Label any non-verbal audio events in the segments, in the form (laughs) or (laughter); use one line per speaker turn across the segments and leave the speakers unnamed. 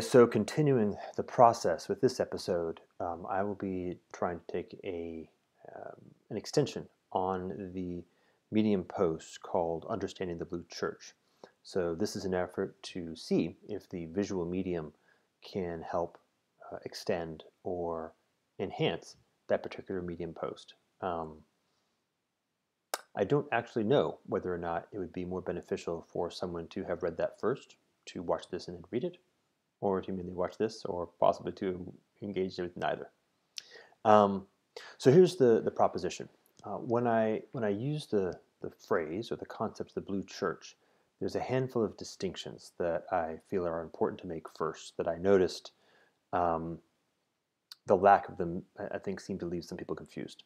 so, continuing the process with this episode, um, I will be trying to take a um, an extension on the Medium post called "Understanding the Blue Church." So, this is an effort to see if the visual medium can help uh, extend or enhance that particular Medium post. Um, I don't actually know whether or not it would be more beneficial for someone to have read that first, to watch this and then read it, or to merely watch this, or possibly to engage with neither. Um, so here's the, the proposition. Uh, when I when I use the, the phrase or the concept of the blue church, there's a handful of distinctions that I feel are important to make first that I noticed um, the lack of them, I think, seemed to leave some people confused.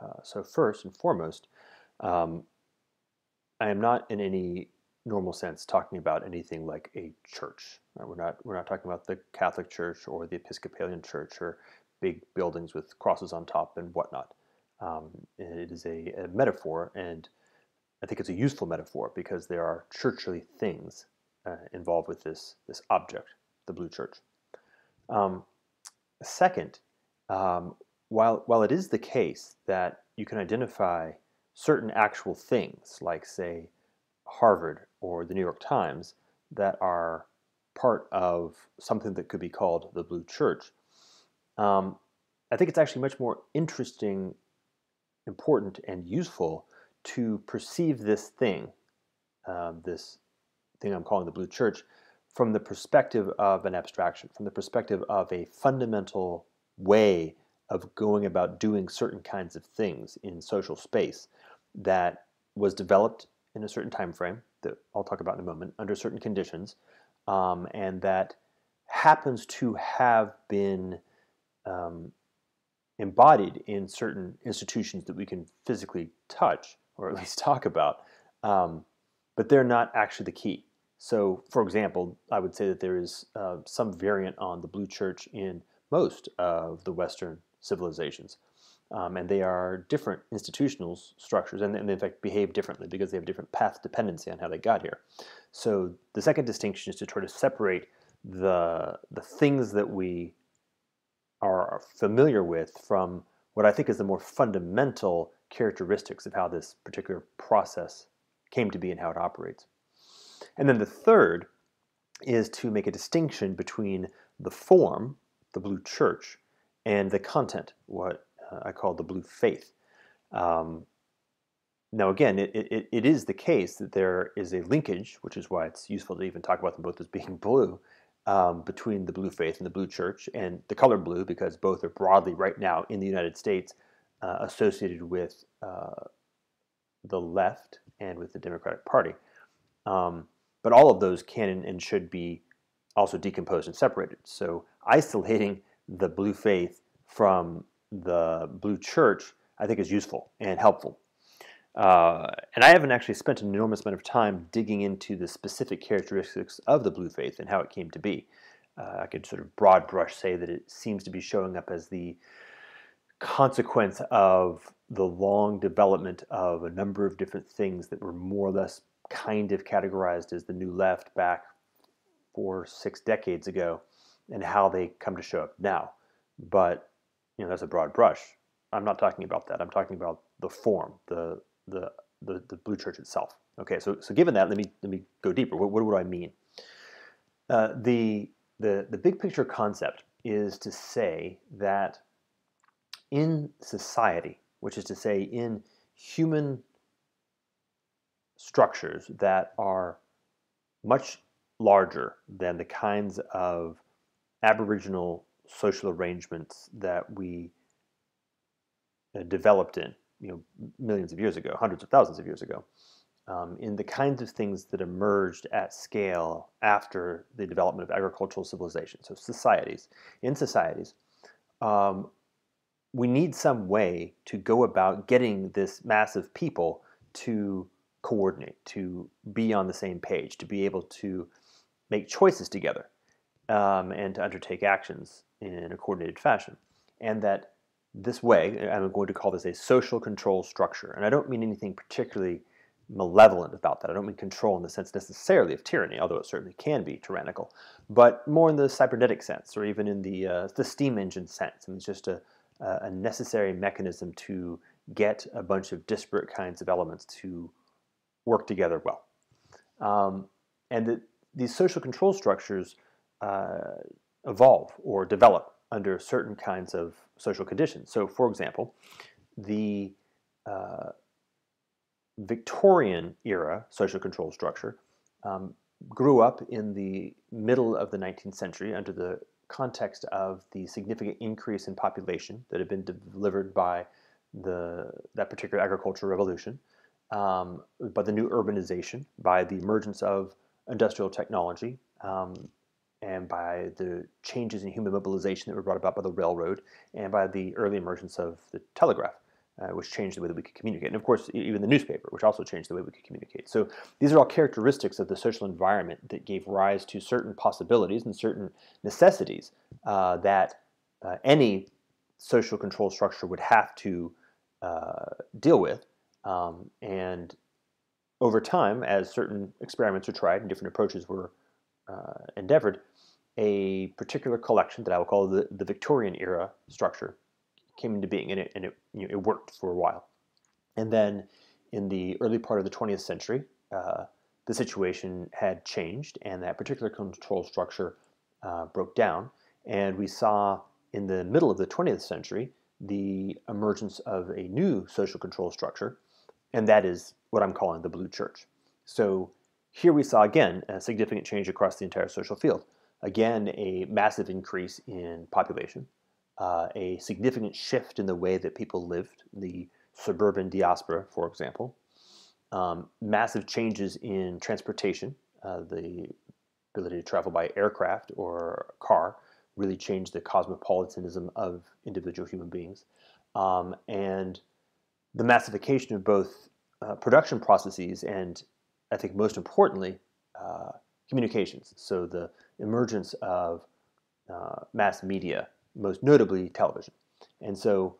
Uh, so first and foremost, um, I am not in any normal sense talking about anything like a church. Right? We're not we're not talking about the Catholic Church or the Episcopalian Church or big buildings with crosses on top and whatnot. Um, it is a, a, metaphor, and I think it's a useful metaphor because there are churchly things uh, involved with this this object, the blue church. Um, second, um, while while it is the case that you can identify certain actual things, like say Harvard or the New York Times that are part of something that could be called the Blue Church. Um, I think it's actually much more interesting, important, and useful to perceive this thing, um, this thing I'm calling the Blue Church, from the perspective of an abstraction, from the perspective of a fundamental way of going about doing certain kinds of things in social space that was developed in a certain time frame that I'll talk about in a moment under certain conditions, um, and that happens to have been um, embodied in certain institutions that we can physically touch or at (laughs) least talk about, um, but they're not actually the key. So, for example, I would say that there is uh, some variant on the Blue Church in most of the Western civilizations. Um, and they are different institutional structures, and, and, they in fact behave differently because they have different path dependency on how they got here. So the second distinction is to try to separate the the things that we are familiar with from what I think is the more fundamental characteristics of how this particular process came to be and how it operates. And then the third is to make a distinction between the form, the blue church, and the content, what I call the blue faith. Um, now, again, it, it, it is the case that there is a linkage, which is why it's useful to even talk about them both as being (laughs) blue, um, between the blue faith and the blue church, and the color blue, because both are broadly right now in the United States uh, associated with uh, the left and with the Democratic Party. Um, but all of those can and should be also decomposed and separated. So isolating the blue faith from the Blue Church, I think is useful and helpful. Uh, and I haven't actually spent an enormous amount of time digging into the specific characteristics of the Blue Faith and how it came to be. Uh, I could sort of broad brush say that it seems to be showing up as the consequence of the long development of a number of different things that were more or less kind of categorized as the New Left back four, six decades ago, and how they come to show up now. But you know, that's a broad brush. I'm not talking about that. I'm talking about the form, the the the, the blue church itself. Okay, so so given that, let me let me go deeper. What, what do I mean? Uh, the the the big picture concept is to say that in society, which is to say in human structures that are much larger than the kinds of aboriginal social arrangements that we uh, developed in, you know, millions of years ago, hundreds of thousands of years ago, um, in the kinds of things that emerged at scale after the development of agricultural civilization. So societies, in societies, um, we need some way to go about getting this mass of people to coordinate, to be on the same page, to be able to make choices together, um, and to undertake actions in a coordinated fashion. And that this way, I'm going to call this a social control structure. And I don't mean anything particularly malevolent about that. I don't mean control in the sense necessarily of tyranny, although it certainly can be tyrannical, but more in the cybernetic sense, or even in the uh, the steam engine sense. I mean, it's just a a necessary mechanism to get a bunch of disparate kinds of elements to work together well. Um, and the, these social control structures uh, evolve or develop under certain kinds of social conditions. So, for example, the uh, Victorian era social control structure um, grew up in the middle of the 19th century under the context of the significant increase in population that had been delivered by the that particular agricultural revolution, um, by the new urbanization, by the emergence of industrial technology, um, and by the changes in human mobilization that were brought about by the railroad, and by the early emergence of the telegraph uh, which changed the way that we could communicate. And of course, even the newspaper, which also changed the way we could communicate. So these are all characteristics of the social environment that gave rise to certain possibilities and certain necessities uh, that uh, any social control structure would have to uh, deal with. Um, and over time, as certain experiments were tried and different approaches were uh, endeavored, a particular collection that I will call the, the Victorian era structure came into being, and it and it you know, it worked for a while. And then in the early part of the 20th century, uh, the situation had changed, and that particular control structure uh, broke down. And we saw in the middle of the 20th century the emergence of a new social control structure, and that is what I'm calling the Blue Church. So here we saw again a significant change across the entire social field. Again, a massive increase in population, uh, a significant shift in the way that people lived, the suburban diaspora, for example, um, massive changes in transportation, uh, the ability to travel by aircraft or car really changed the cosmopolitanism of individual human beings, um, and the massification of both uh, production processes and, I think most importantly, uh, communications. So the emergence of uh, mass media most notably television. And so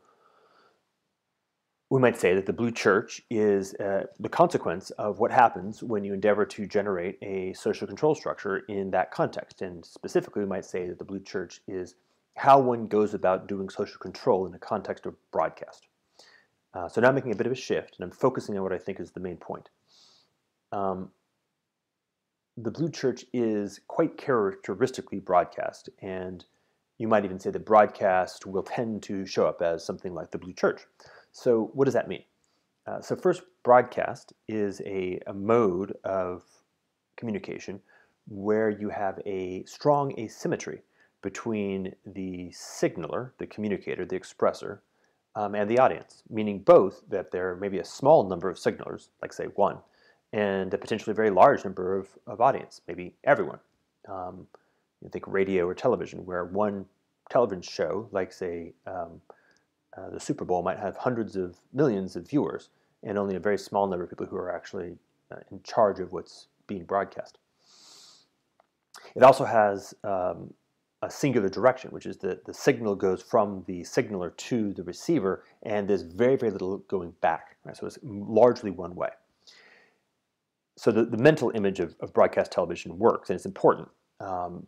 we might say that the blue church is uh, the consequence of what happens when you endeavor to generate a social control structure in that context. And specifically, we might say that the blue church is how one goes about doing social control in the context of broadcast. Uh, so now I'm making a bit of a shift, and I'm focusing on what I think is the main point. Um, the blue church is quite characteristically broadcast, and you might even say that broadcast will tend to show up as something like the Blue Church. So, what does that mean? Uh, so, first, broadcast is a, a mode of communication where you have a strong asymmetry between the signaler, the communicator, the expressor, um, and the audience, meaning both that there may be a small number of signalers, like say one, and a potentially very large number of, of audience, maybe everyone. Um, you think radio or television, where one television show, like say um, uh, the Super Bowl, might have hundreds of millions of viewers and only a very small number of people who are actually uh, in charge of what's being broadcast. It also has um, a singular direction, which is that the signal goes from the signaler to the receiver, and there's very, very little going back. Right? So it's largely one way. So the, the mental image of, of broadcast television works, and it's important. Um,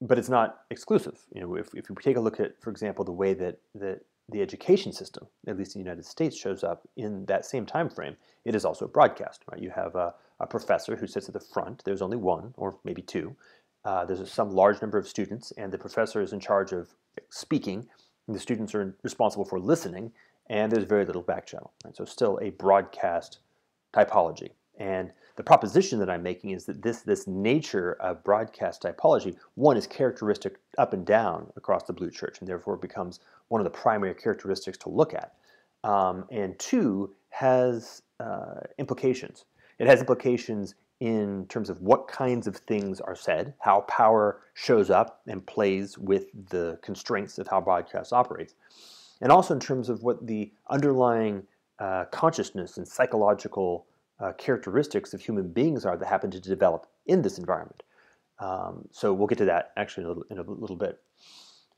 but it's not exclusive. You know, if, if we take a look at, for example, the way that, that the education system, at least in the United States, shows up in that same time frame, it is also a broadcast. Right? You have a, a professor who sits at the front. There's only one, or maybe two. Uh, there's some large number of students, and the professor is in charge of speaking. the students are responsible for listening, and there's very little back channel. Right? So, still a broadcast topology. And the proposition that I'm making is that this, this nature of broadcast topology, one, is characteristic up and down across the Blue Church, and therefore becomes one of the primary characteristics to look at. Um, and two, has uh, implications. It has implications in terms of what kinds of things are said, how power shows up and plays with the constraints of how broadcast operates, and also in terms of what the underlying uh, consciousness and psychological uh, characteristics of human beings are that happen to develop in this environment. Um, so we'll get to that actually in a little, in a little bit.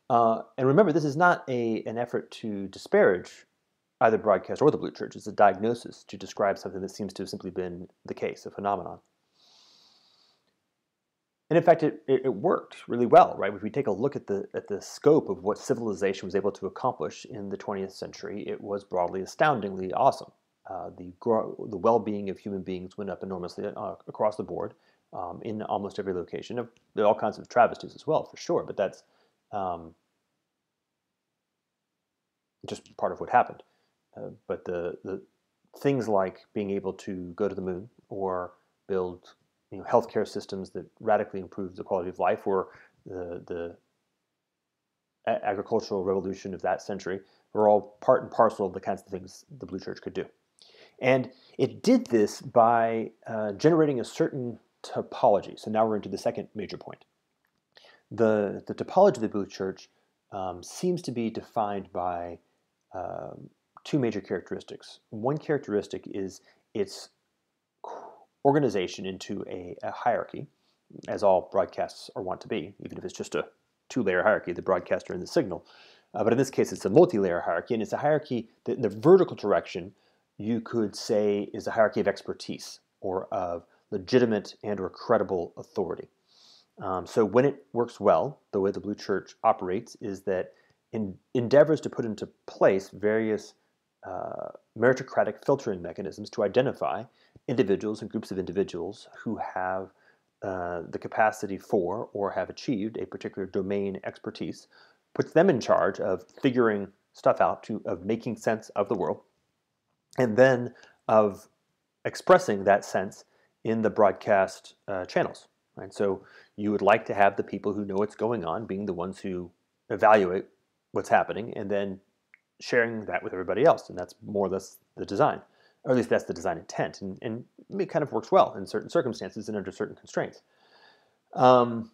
Uh, and remember, this is not a, an effort to disparage either broadcast or the Blue Church It's a diagnosis to describe something that seems to have simply been the case, a phenomenon. And in fact, it, it, worked really well, right? If we take a look at the, at the scope of what civilization was able to accomplish in the 20th century, it was broadly astoundingly awesome. Uh, the, the well-being of human beings went up enormously uh, across the board um, in almost every location. There are all kinds of travesties as well, for sure, but that's um, just part of what happened. Uh, but the, the things like being able to go to the moon or build you know, healthcare systems that radically improve the quality of life or the, the agricultural revolution of that century were all part and parcel of the kinds of things the Blue Church could do. And it did this by uh, generating a certain topology. So now we're into the second major point. The, the topology of the Blue Church um, seems to be defined by um, two major characteristics. One characteristic is its organization into a, a, hierarchy, as all broadcasts are wont to be, even if it's just a two-layer hierarchy, the broadcaster and the signal. Uh, but in this case, it's a multi-layer hierarchy, and it's a hierarchy that in the vertical direction you could say is a hierarchy of expertise or of legitimate and or credible authority. Um, so when it works well, the way the Blue Church operates is that in endeavors to put into place various uh, meritocratic filtering mechanisms to identify individuals and groups of individuals who have uh, the capacity for or have achieved a particular domain expertise, puts them in charge of figuring stuff out, to, of making sense of the world, and then of expressing that sense in the broadcast uh, channels. Right? So you would like to have the people who know what's going on being the ones who evaluate what's happening and then sharing that with everybody else. And that's more or less the design, or at least that's the design intent. And, and it kind of works well in certain circumstances and under certain constraints. Um,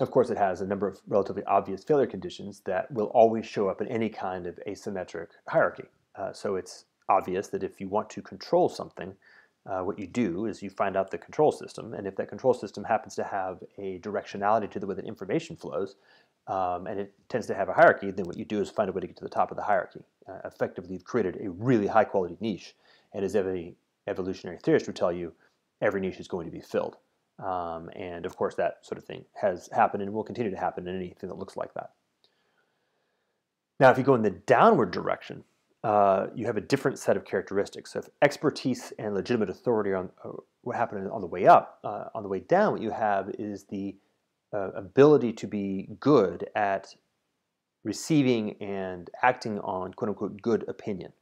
Of course, it has a number of relatively obvious failure conditions that will always show up in any kind of asymmetric hierarchy. Uh, so it's obvious that if you want to control something, uh, what you do is you find out the control system, and if that control system happens to have a directionality to the way that information flows, um, and it tends to have a hierarchy, then what you do is find a way to get to the top of the hierarchy. Uh, effectively, you've created a really high quality niche, and as every evolutionary theorist would tell you, every niche is going to be filled. Um, and of course, that sort of thing has happened and will continue to happen in anything that looks like that. Now, if you go in the downward direction, uh, you have a different set of characteristics. So if expertise and legitimate authority on uh, what happened on the way up, uh, on the way down, what you have is the uh, ability to be good at receiving and acting on quote unquote good opinion.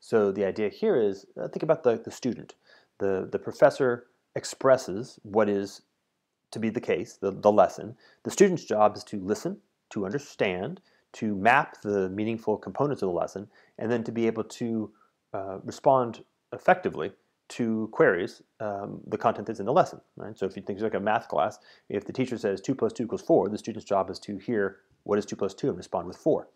So the idea here is uh, think about the, the student. The, the professor expresses what is to be the case, the, the lesson. The student's job is to listen, to understand, to map the meaningful components of the lesson, and then to be able to uh, respond effectively to queries um, the content that's in the lesson. Right? So if you think like a math class, if the teacher says 2 plus 2 equals 4, the student's job is to hear what is 2 plus 2 and respond with 4.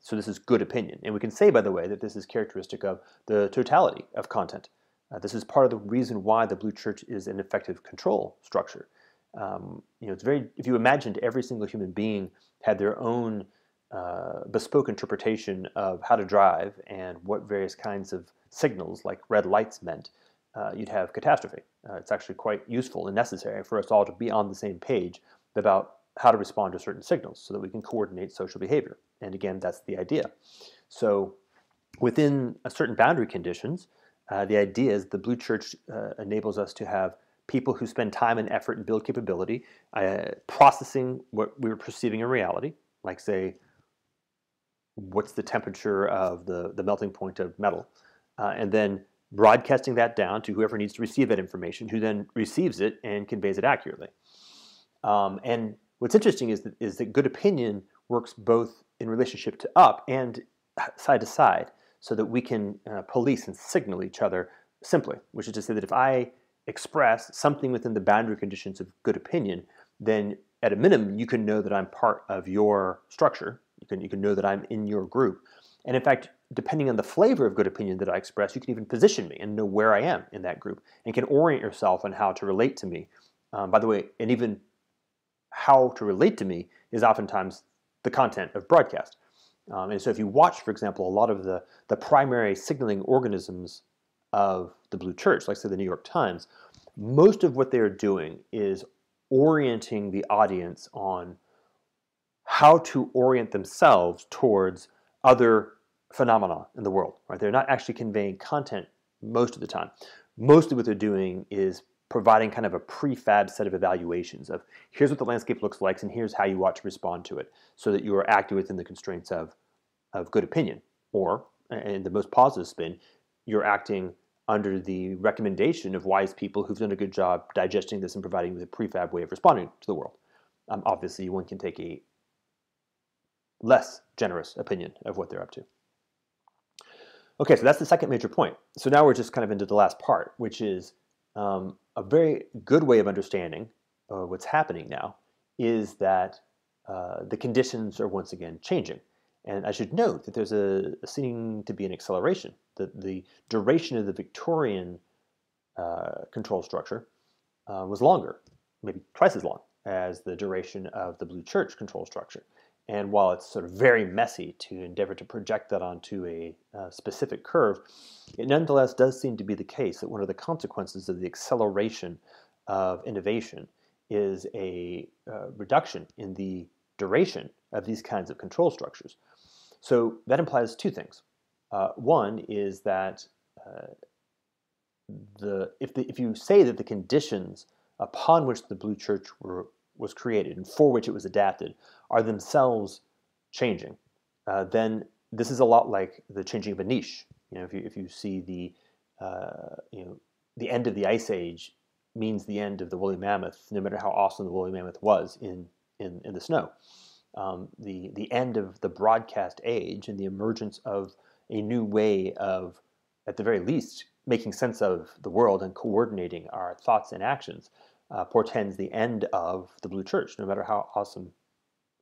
So this is good opinion. And we can say, by the way, that this is characteristic of the totality of content. Uh, this is part of the reason why the Blue Church is an effective control structure. Um, you know, it's very. If you imagined every single human being had their own uh, bespoke interpretation of how to drive and what various kinds of signals, like red lights, meant, uh, you'd have catastrophe. Uh, it's actually quite useful and necessary for us all to be on the same page about how to respond to certain signals so that we can coordinate social behavior. And again, that's the idea. So within a certain boundary conditions, uh, the idea is the Blue Church uh, enables us to have people who spend time and effort and build capability uh, processing what we are perceiving in reality, like say, what's the temperature of the, the melting point of metal, uh, and then broadcasting that down to whoever needs to receive that information, who then receives it and conveys it accurately. Um, and what's interesting is that, is that good opinion works both in relationship to up and side to side so that we can uh, police and signal each other simply, which is to say that if I express something within the boundary conditions of good opinion, then at a minimum, you can know that I'm part of your structure. You can, you can know that I'm in your group. And in fact, depending on the flavor of good opinion that I express, you can even position me and know where I am in that group and can orient yourself on how to relate to me. Um, by the way, and even how to relate to me is oftentimes the content of broadcast. Um, and so if you watch, for example, a lot of the, the primary signaling organisms of the Blue Church, like say the New York Times, most of what they're doing is orienting the audience on how to orient themselves towards other phenomena in the world. Right? They're not actually conveying content most of the time. Mostly what they're doing is providing kind of a prefab set of evaluations of here's what the landscape looks like and here's how you ought to respond to it so that you are acting within the constraints of, of good opinion. Or, in the most positive spin, you're acting under the recommendation of wise people who've done a good job digesting this and providing the prefab way of responding to the world. Um, obviously, one can take a less generous opinion of what they're up to. Okay, so that's the second major point. So now we're just kind of into the last part, which is um, a very good way of understanding uh, what's happening now is that uh, the conditions are once again changing. And I should note that there's a, a seeming to be an acceleration. That the duration of the Victorian uh, control structure uh, was longer, maybe twice as long as the duration of the Blue Church control structure. And while it's sort of very messy to endeavor to project that onto a uh, specific curve, it nonetheless does seem to be the case that one of the consequences of the acceleration of innovation is a uh, reduction in the duration of these kinds of control structures. So that implies two things. Uh, one is that uh, the if the if you say that the conditions upon which the Blue Church were, was created and for which it was adapted are themselves changing, uh, then this is a lot like the changing of a niche. You know, if you if you see the uh, you know the end of the ice age means the end of the woolly mammoth, no matter how awesome the woolly mammoth was in in, in the snow um, the, the end of the broadcast age and the emergence of a new way of, at the very least, making sense of the world and coordinating our thoughts and actions uh, portends the end of the Blue Church, no matter how awesome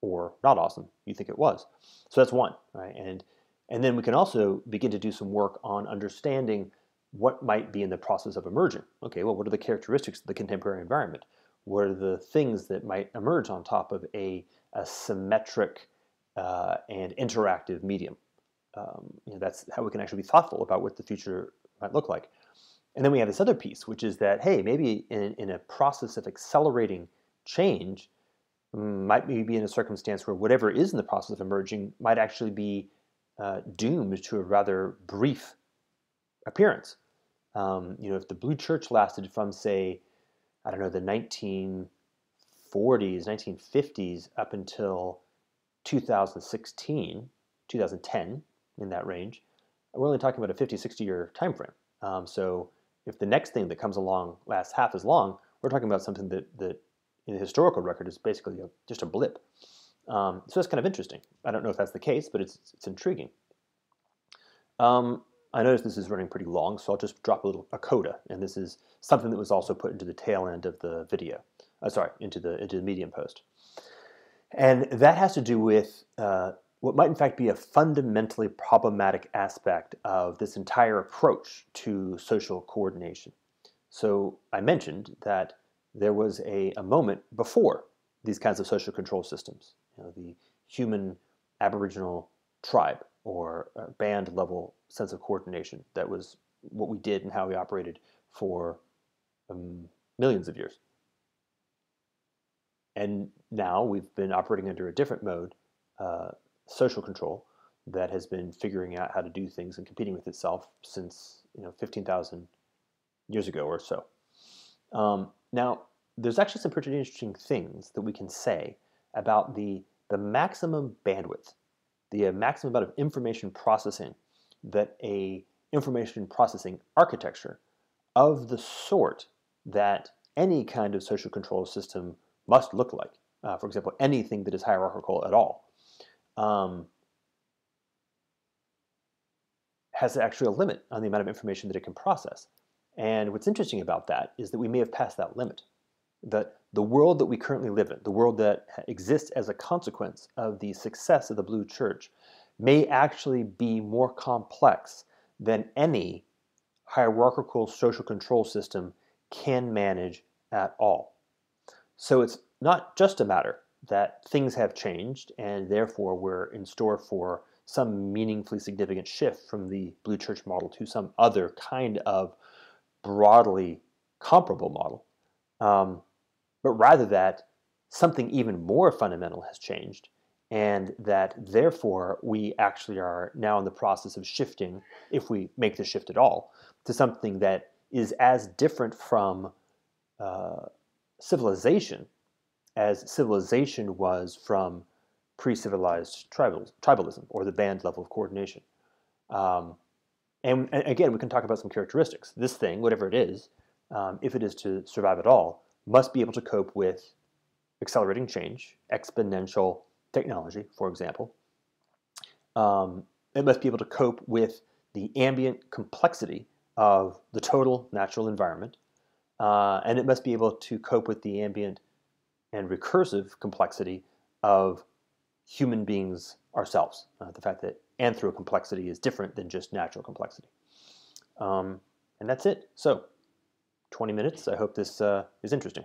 or not awesome you think it was. So that's one, right? And and then we can also begin to do some work on understanding what might be in the process of emerging. Okay, well, what are the characteristics of the contemporary environment? What are the things that might emerge on top of a a symmetric uh, and interactive medium. Um, you know, that's how we can actually be thoughtful about what the future might look like. And then we have this other piece, which is that, hey, maybe in, in a process of accelerating change, mm, might be in a circumstance where whatever is in the process of emerging might actually be uh, doomed to a rather brief appearance. Um, you know, if the Blue Church lasted from, say, I don't know, the 19 1940s, 1950s up until 2016, 2010, in that range, we're only talking about a 50, 60 year time frame. Um, so if the next thing that comes along lasts half as long, we're talking about something that, that in the historical record is basically a, just a blip. Um, so that's kind of interesting. I don't know if that's the case, but it's, it's intriguing. Um, I notice this is running pretty long, so I'll just drop a little a coda, and this is something that was also put into the tail end of the video uh, sorry, into the into the Medium post, and that has to do with uh, what might in fact be a fundamentally problematic aspect of this entire approach to social coordination. So I mentioned that there was a, a moment before these kinds of social control systems, you know, the human Aboriginal tribe or band level sense of coordination. That was what we did and how we operated for um, millions of years. And now we've been operating under a different mode, uh, social control, that has been figuring out how to do things and competing with itself since you know 15,000 years ago or so. Um, now, there's actually some pretty interesting things that we can say about the, the maximum bandwidth, the uh, maximum amount of information processing that a information processing architecture of the sort that any kind of social control system must look like. Uh, for example, anything that is hierarchical at all um, has actually a limit on the amount of information that it can process. And what's interesting about that is that we may have passed that limit. That the world that we currently live in, the world that exists as a consequence of the success of the Blue Church, may actually be more complex than any hierarchical social control system can manage at all. So it's not just a matter that things have changed and therefore we're in store for some meaningfully significant shift from the Blue Church model to some other kind of broadly comparable model, um, but rather that something even more fundamental has changed, and that therefore we actually are now in the process of shifting, if we make the shift at all, to something that is as different from uh, civilization as civilization was from pre-civilized tribal, tribalism or the band level of coordination. Um, and, and, again, we can talk about some characteristics. This thing, whatever it is, um, if it is to survive at all, must be able to cope with accelerating change, exponential technology, for example. Um, it must be able to cope with the ambient complexity of the total natural environment, uh, and it must be able to cope with the ambient and recursive complexity of human beings ourselves. Uh, the fact that anthro-complexity is different than just natural complexity. Um, and that's it. So, 20 minutes. I hope this uh, is interesting.